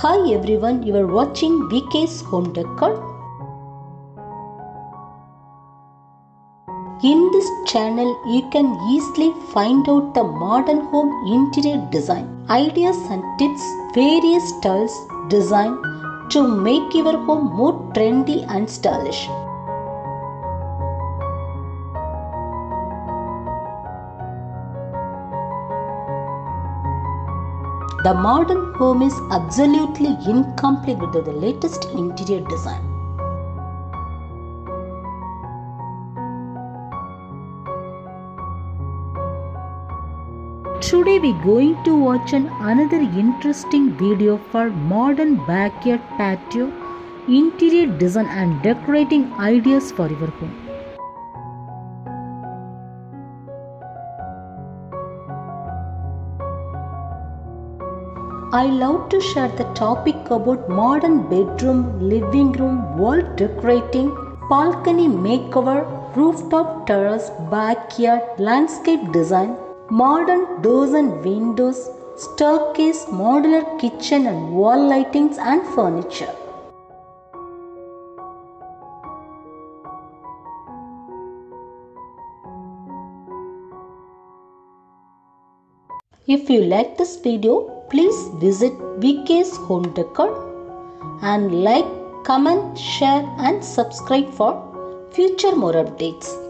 Hi everyone, you are watching VKS Home Decor. In this channel, you can easily find out the modern home interior design, ideas and tips, various styles, design to make your home more trendy and stylish. The modern home is absolutely incomplete without the latest interior design. Today we are going to watch an another interesting video for modern backyard patio interior design and decorating ideas for your home. I love to share the topic about modern bedroom, living room, wall decorating, balcony makeover, rooftop terrace, backyard, landscape design, modern doors and windows, staircase, modular kitchen and wall lightings and furniture. If you like this video, please visit VKS Home Decor and like, comment, share and subscribe for future more updates.